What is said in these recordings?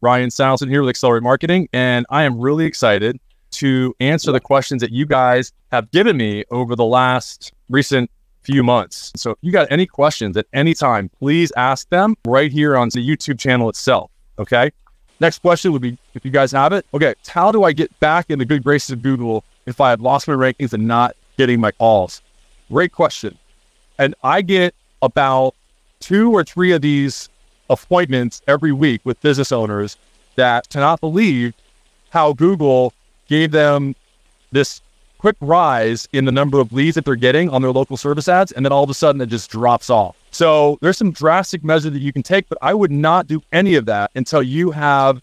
Ryan Salson here with Accelerate Marketing, and I am really excited to answer the questions that you guys have given me over the last recent few months. So if you got any questions at any time, please ask them right here on the YouTube channel itself. Okay. Next question would be if you guys have it. Okay. How do I get back in the good graces of Google if I have lost my rankings and not getting my calls? Great question. And I get about two or three of these appointments every week with business owners that cannot believe how Google gave them this quick rise in the number of leads that they're getting on their local service ads. And then all of a sudden it just drops off. So there's some drastic measures that you can take, but I would not do any of that until you have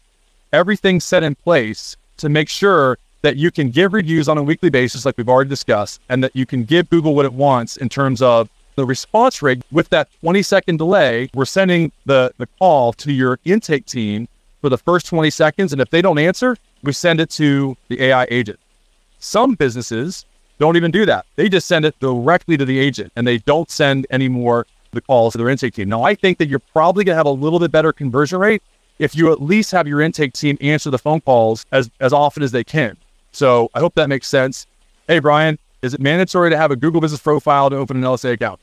everything set in place to make sure that you can give reviews on a weekly basis, like we've already discussed, and that you can give Google what it wants in terms of the response rate with that 20 second delay. We're sending the, the call to your intake team for the first 20 seconds. And if they don't answer, we send it to the AI agent. Some businesses don't even do that. They just send it directly to the agent and they don't send any more the calls to their intake team. Now, I think that you're probably going to have a little bit better conversion rate if you at least have your intake team answer the phone calls as, as often as they can. So I hope that makes sense. Hey, Brian, is it mandatory to have a Google business profile to open an LSA account?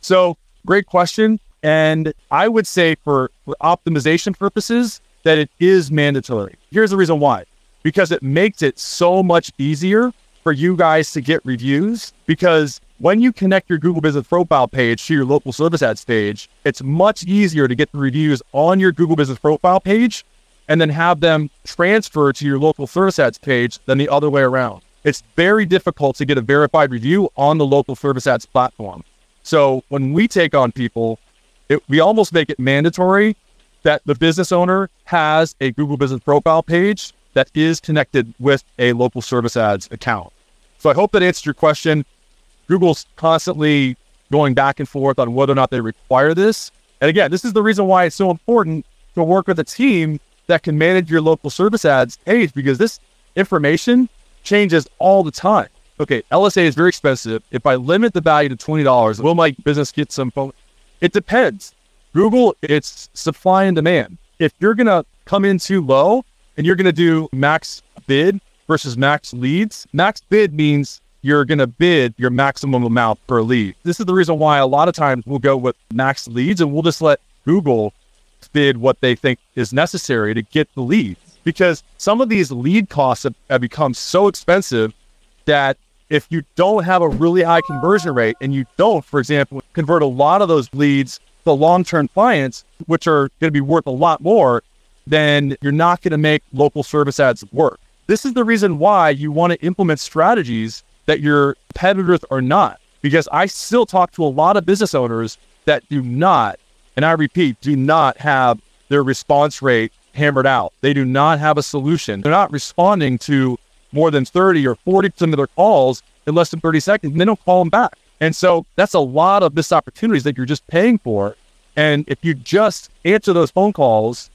So great question. And I would say for, for optimization purposes that it is mandatory. Here's the reason why because it makes it so much easier for you guys to get reviews. Because when you connect your Google Business Profile page to your local service ads page, it's much easier to get the reviews on your Google Business Profile page and then have them transfer to your local service ads page than the other way around. It's very difficult to get a verified review on the local service ads platform. So when we take on people, it, we almost make it mandatory that the business owner has a Google Business Profile page that is connected with a local service ads account. So I hope that answers your question. Google's constantly going back and forth on whether or not they require this. And again, this is the reason why it's so important to work with a team that can manage your local service ads page because this information changes all the time. Okay, LSA is very expensive. If I limit the value to $20, will my business get some phone? It depends. Google, it's supply and demand. If you're going to come in too low, and you're going to do max bid versus max leads, max bid means you're going to bid your maximum amount per lead. This is the reason why a lot of times we'll go with max leads and we'll just let Google bid what they think is necessary to get the leads. Because some of these lead costs have, have become so expensive that if you don't have a really high conversion rate and you don't, for example, convert a lot of those leads to long term clients, which are going to be worth a lot more, then you're not going to make local service ads work. This is the reason why you want to implement strategies that your competitors are not. Because I still talk to a lot of business owners that do not, and I repeat, do not have their response rate hammered out. They do not have a solution. They're not responding to more than 30 or 40% of their calls in less than 30 seconds, and they don't call them back. And so that's a lot of missed opportunities that you're just paying for. And if you just answer those phone calls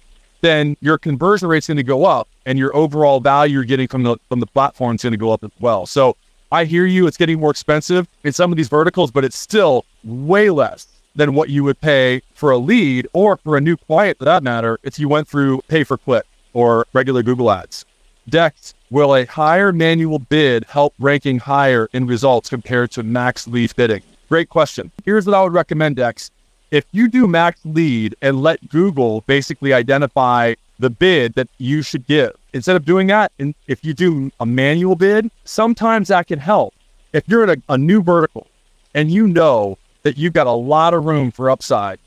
then your conversion rate is going to go up and your overall value you're getting from the from the platform is going to go up as well. So I hear you, it's getting more expensive in some of these verticals, but it's still way less than what you would pay for a lead or for a new client for that matter if you went through pay for click or regular Google ads. Dex, will a higher manual bid help ranking higher in results compared to max lead bidding? Great question. Here's what I would recommend, Dex if you do max lead and let Google basically identify the bid that you should give, instead of doing that, and if you do a manual bid, sometimes that can help. If you're in a, a new vertical and you know that you've got a lot of room for upside,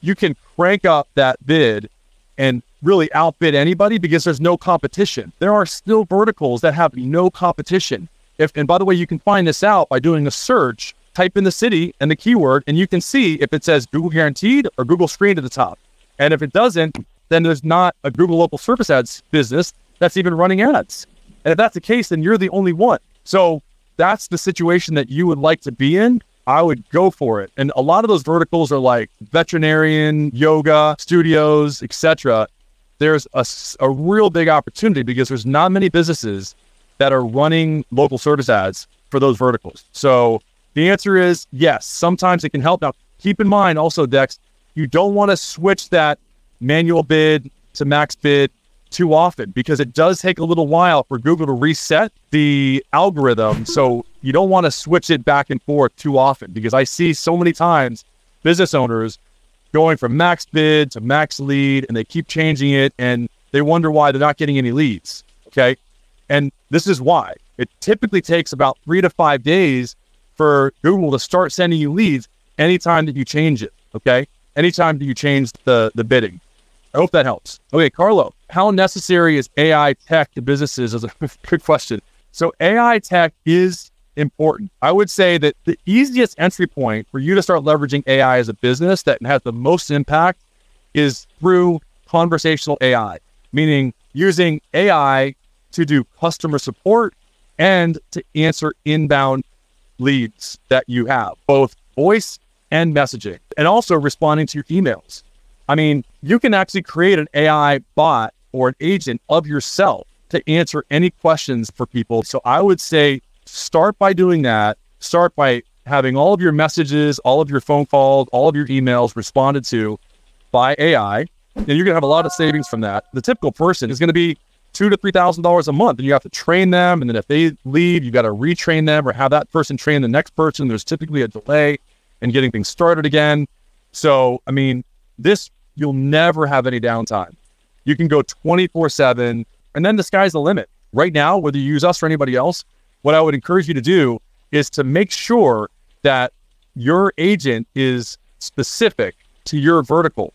you can crank up that bid and really outbid anybody because there's no competition. There are still verticals that have no competition. If and by the way, you can find this out by doing a search type in the city and the keyword, and you can see if it says Google guaranteed or Google screened at the top. And if it doesn't, then there's not a Google local service ads business that's even running ads. And if that's the case, then you're the only one. So that's the situation that you would like to be in. I would go for it. And a lot of those verticals are like veterinarian, yoga, studios, etc. There's a, a real big opportunity because there's not many businesses that are running local service ads for those verticals. So the answer is yes. Sometimes it can help. Now, keep in mind also, Dex, you don't want to switch that manual bid to max bid too often because it does take a little while for Google to reset the algorithm. So you don't want to switch it back and forth too often because I see so many times business owners going from max bid to max lead and they keep changing it and they wonder why they're not getting any leads. Okay. And this is why it typically takes about three to five days for Google to start sending you leads anytime that you change it. Okay. Anytime that you change the, the bidding. I hope that helps. Okay, Carlo, how necessary is AI tech to businesses? Is a good question. So AI tech is important. I would say that the easiest entry point for you to start leveraging AI as a business that has the most impact is through conversational AI, meaning using AI to do customer support and to answer inbound leads that you have, both voice and messaging, and also responding to your emails. I mean, you can actually create an AI bot or an agent of yourself to answer any questions for people. So I would say start by doing that. Start by having all of your messages, all of your phone calls, all of your emails responded to by AI. And you're gonna have a lot of savings from that. The typical person is gonna be two to three thousand dollars a month, and you have to train them. And then if they leave, you got to retrain them or have that person train the next person. There's typically a delay in getting things started again. So I mean, this you'll never have any downtime. You can go 24 7, and then the sky's the limit. Right now, whether you use us or anybody else, what I would encourage you to do is to make sure that your agent is specific to your vertical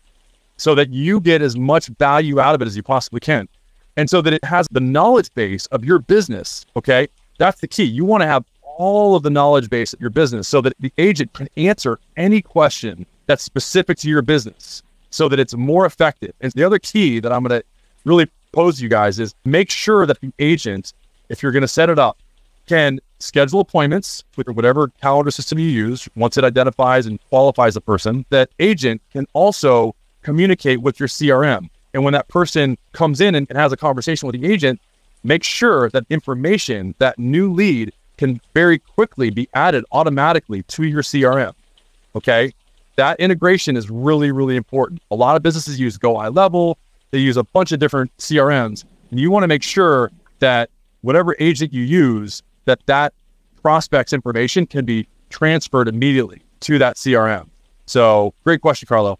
so that you get as much value out of it as you possibly can. And so that it has the knowledge base of your business. Okay. That's the key. You want to have all of the knowledge base of your business so that the agent can answer any question that's specific to your business so that it's more effective. And the other key that I'm going to really pose to you guys is make sure that the agent, if you're going to set it up, can schedule appointments with whatever calendar system you use. Once it identifies and qualifies a person, that agent can also communicate with your CRM. And when that person comes in and, and has a conversation with the agent, make sure that information, that new lead, can very quickly be added automatically to your CRM. Okay that integration is really, really important. A lot of businesses use Go level. they use a bunch of different CRMs, and you want to make sure that whatever agent you use, that that prospect's information can be transferred immediately to that CRM. So, great question, Carlo.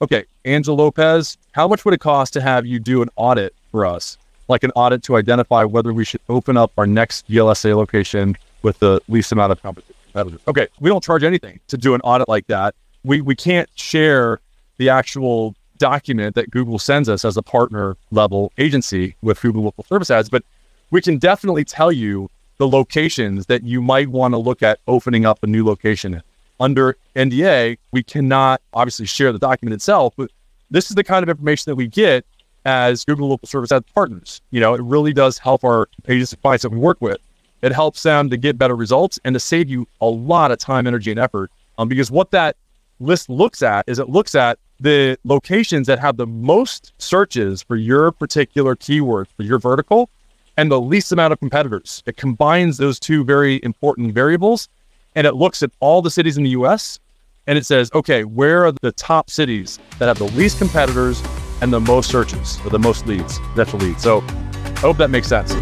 Okay, Angel Lopez, how much would it cost to have you do an audit for us? Like an audit to identify whether we should open up our next GLSA location with the least amount of competition. Okay, we don't charge anything to do an audit like that we we can't share the actual document that Google sends us as a partner level agency with Google Local Service Ads, but we can definitely tell you the locations that you might want to look at opening up a new location Under NDA, we cannot obviously share the document itself, but this is the kind of information that we get as Google Local Service Ads partners. You know, it really does help our agency clients that we work with. It helps them to get better results and to save you a lot of time, energy, and effort. Um, because what that list looks at is it looks at the locations that have the most searches for your particular keyword for your vertical and the least amount of competitors. It combines those two very important variables and it looks at all the cities in the US and it says, okay, where are the top cities that have the least competitors and the most searches or the most leads, potential leads. So I hope that makes sense.